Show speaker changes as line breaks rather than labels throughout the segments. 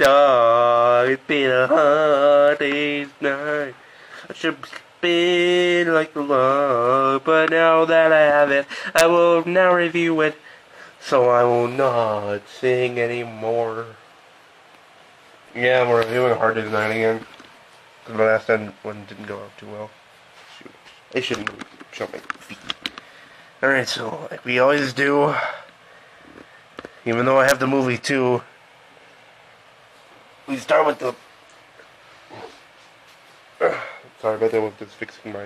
a. It's been a hard day's night. I should spin like the love, but now that I have it, I will now review it. So I will not sing anymore. Yeah, we're reviewing Hard Day's Night again. The last one didn't go out too well. Shoot. Shouldn't show my feet. Alright, so like we always do, even though I have the movie too, we start with the. Sorry about that, with just fixing my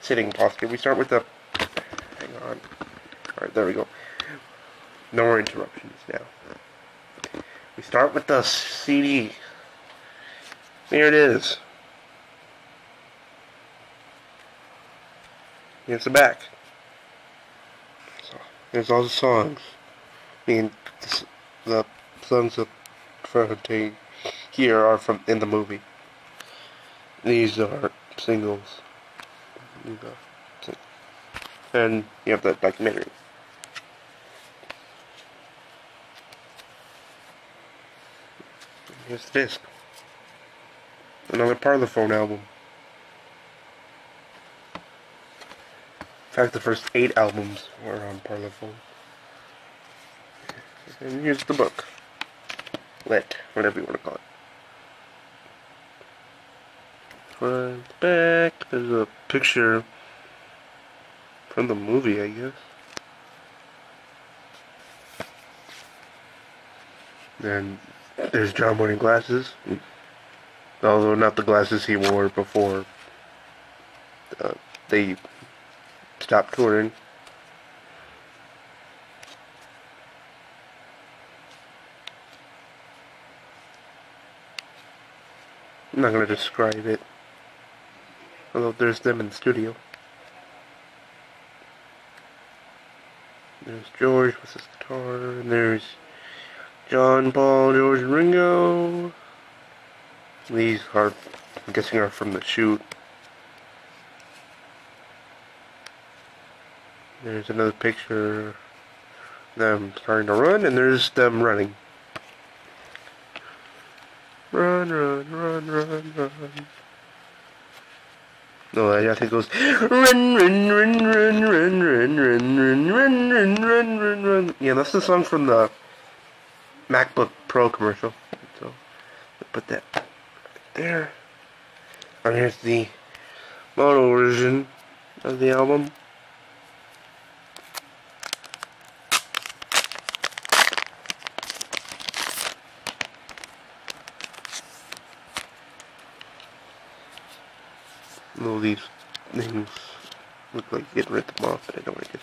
sitting posture. We start with the. Hang on. Alright, there we go. No more interruptions now. We start with the CD. Here it is. Here's the back. There's all the songs. I mean, the, the songs up front here are from in the movie. These are singles. And you have the documentary. Here's the disc. Another Parlophone album. Fact, the first eight albums were on Parlophone. And here's the book. Lit, whatever you want to call it. Front, back, there's a picture from the movie, I guess. Then there's John wearing glasses. Although not the glasses he wore before uh, they stopped touring. I'm not going to describe it. Although there's them in the studio. There's George with his guitar, and there's John, Paul, George, and Ringo. These are, I'm guessing, are from the shoot. There's another picture them starting to run, and there's them running. Run, run, run, run, run. No, I think it goes run, run, run, run, run, run, run, run, run, run, run, run, run. Yeah, that's the song from the MacBook Pro commercial. So, put that there. And here's the mono version of the album. These things look like getting rid of them off, but I don't like it.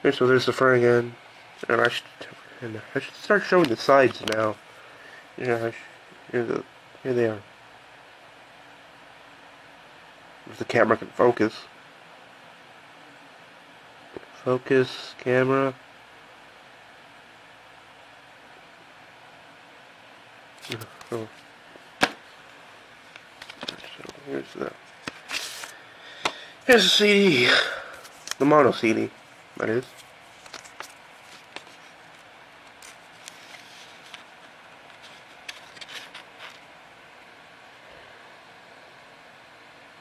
Okay, so there's the front again. And I should, and I should start showing the sides now. Yeah, here, the, here they are. If the camera can focus. Focus, camera. Oh. So here's the here's a CD, the mono CD, that is.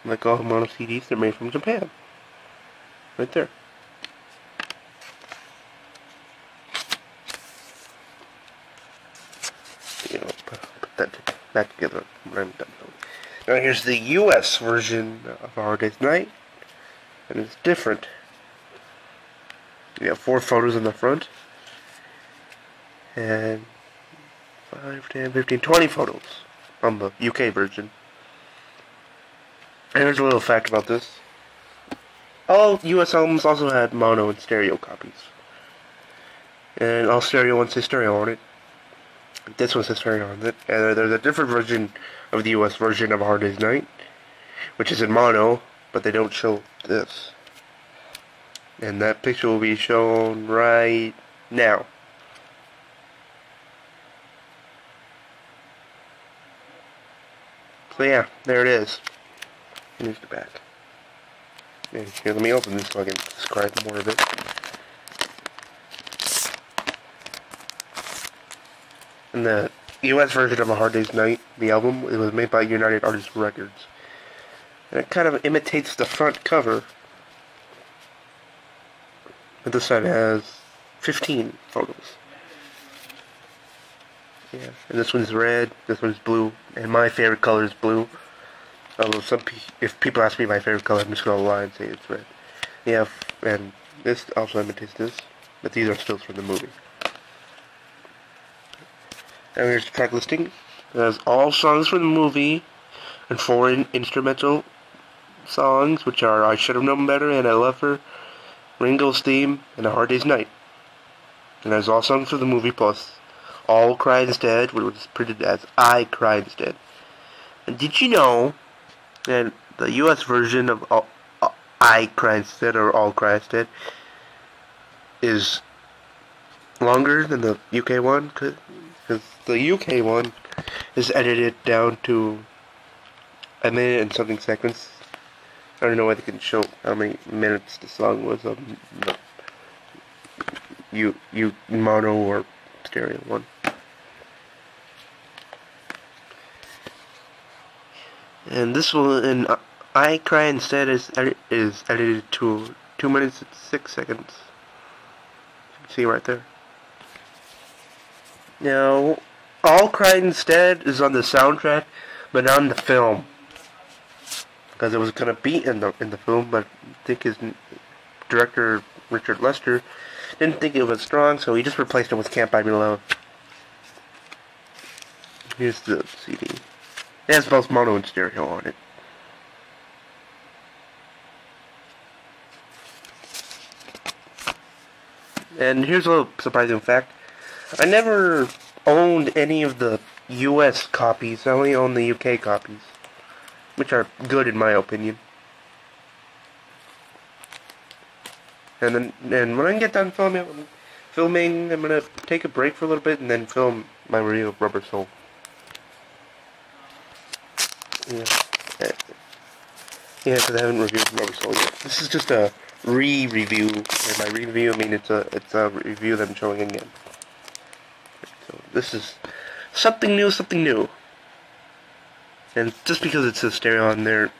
Like all mono CDs, they're made from Japan. Right there. You know, put, that back together. Now here's the US version of Hard Day's Night. And it's different. You have four photos in the front. And 5, 10, 15, 20 photos on the UK version. And there's a little fact about this. All US albums also had mono and stereo copies. And all stereo ones say stereo on it. This one says stereo on it. And there's a different version of the US version of Hard Day's Night, which is in mono, but they don't show this. And that picture will be shown right now. So yeah, there it is. Here's the back. And here, let me open this so I can describe more of it. And the US version of A Hard Day's Night, the album, it was made by United Artists Records. And it kind of imitates the front cover. But this side has 15 photos. Yeah, and this one's red, this one's blue, and my favorite color is blue. Although some, pe if people ask me my favorite color, I'm just gonna lie and say it's red. Yeah, and this also imitates this, but these are stills from the movie. And here's the track listing. It has all songs from the movie and four instrumental songs, which are I Should Have Known Better and I Love Her, Ringo's Theme, and A Hard Day's Night. And has all songs from the movie plus I'll Cry Instead, which was printed as I Cry Instead. And did you know that the US version of all, uh, I Cry Instead or I'll Cry Instead is longer than the UK one? Because the UK one is edited down to a minute and something seconds. I don't know why they can show how many minutes the song was on the you you mono or stereo one. And this one, and I Cry Instead is edi is edited to two minutes and six seconds. You can see right there. Now, I'll Cry Instead is on the soundtrack, but not in the film. Because it was gonna be in the in the film, but I think his director Richard Lester didn't think it was strong, so he just replaced it with Can't Buy Me Love. Here's the CD. It has both mono and stereo on it. And here's a little surprising fact. I never owned any of the US copies. I only owned the UK copies. Which are good in my opinion. And then and when I get done filming filming I'm gonna take a break for a little bit and then film my review of Rubber Soul. Yeah. Eh. Yeah, because I haven't reviewed Rubber Soul yet. This is just a re-review. And by re-review I mean it's a it's a review that I'm showing again. So this is something new, something new. And just because it says stereo on there,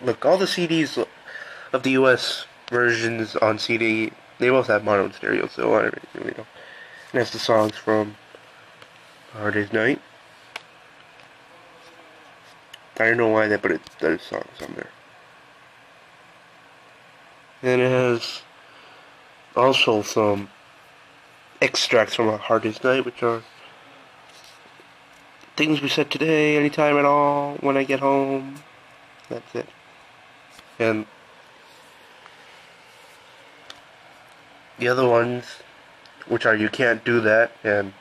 look, all the CDs of the US versions on CD, they both have mono and stereo, so I don't really know. And that's the songs from Hard Day's Night. I don't know why they put it, those songs on there. And it has also some extracts from Hard Day's Night, which are things we said today, anytime at all, when I get home. That's it. And the other ones, which are You Can't Do That and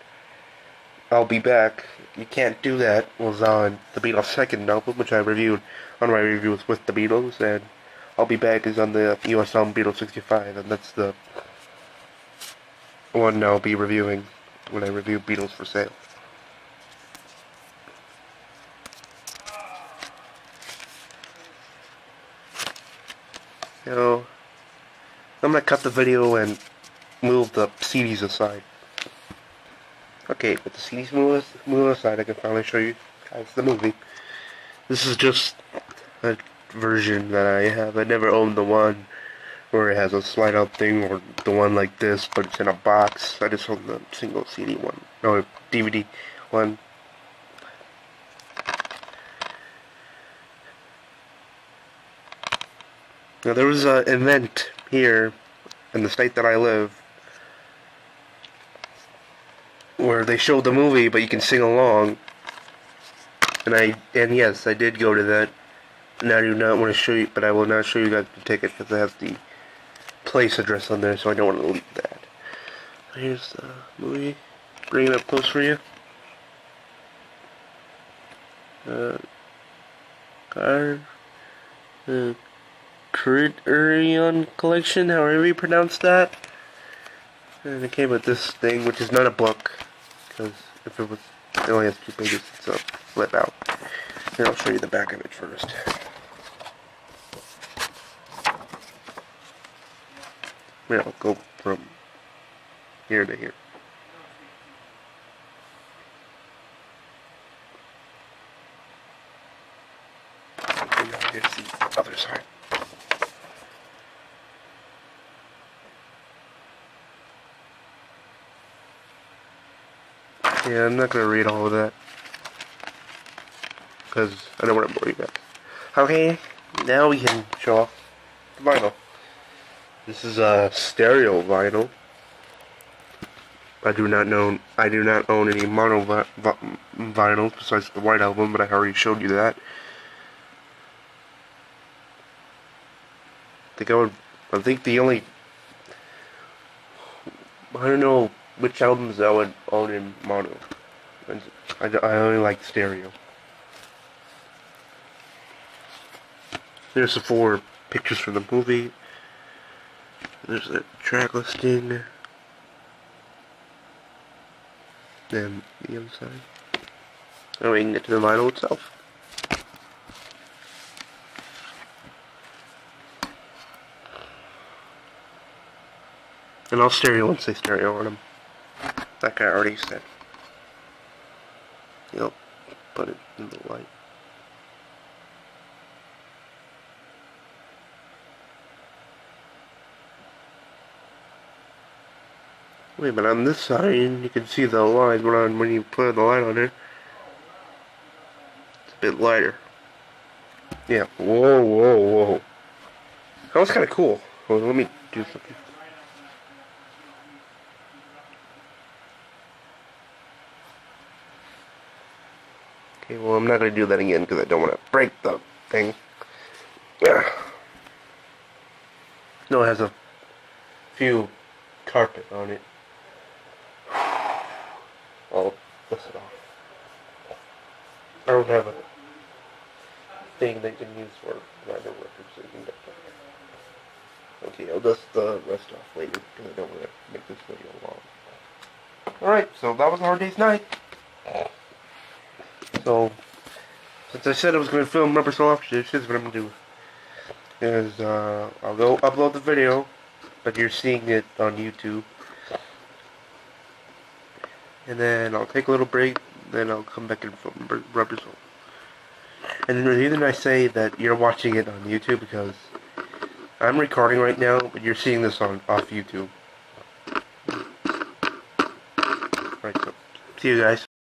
I'll Be Back, You Can't Do That was on the Beatles' second album, which I reviewed on my reviews with the Beatles, and I'll Be Back is on the US album Beatles 65, and that's the one I'll be reviewing when I review Beatles for Sale. So, I'm gonna cut the video and move the CDs aside. Okay, with the CDs moved, moved aside, I can finally show you guys the movie. This is just a version that I have. I never owned the one where it has a slide out thing or the one like this, but it's in a box. I just own the single CD one. No, DVD one. Now there was an event here in the state that I live where they showed the movie but you can sing along. And I and yes I did go to that. And I do not want to show you but I will not show you guys the ticket because I have the place address on there so I don't want to leak that. Here's the movie. Bring it up close for you. Uh, card uh, Criterion Collection, however you pronounce that. And it came with this thing, which is not a book, because if it was, it only has two pages, it's a flip out. Here, I'll show you the back of it first. Here, I'll go from here to here. here's the other side. Yeah, I'm not gonna read all of that. Because I don't want to bore you guys. Okay, now we can show off the vinyl. This is a stereo vinyl. I do not know. I do not own any mono vi vi vinyls besides the White Album, but I already showed you that. I think I would. I think the only. I don't know which albums I would own in mono. I, I only like stereo. There's the four pictures from the movie. There's the track listing. Then the other side. Oh, and we can get to the vinyl itself. And I'll stereo and say stereo on them. That I already said. Yep. Put it in the light. Wait, but on this side, you can see the lines, on when you put the light on it, it's a bit lighter. Yeah. Whoa, whoa, whoa. That was kind of cool. Well, let me do something. Okay, well, I'm not going to do that again because I don't want to break the thing. Yeah. No, it has a few carpet on it. I'll dust it off. I don't have a thing they can use for random records. Okay, I'll dust the rest off later because I don't want to make this video long. Alright, so that was our day's night. So, since I said I was going to film Rubber Soul After this is what I'm going to do. Is, uh, I'll go upload the video, but you're seeing it on YouTube. And then I'll take a little break, then I'll come back and film Rubber Soul. And the reason I say that you're watching it on YouTube because I'm recording right now, but you're seeing this on off YouTube. Right, so see you guys.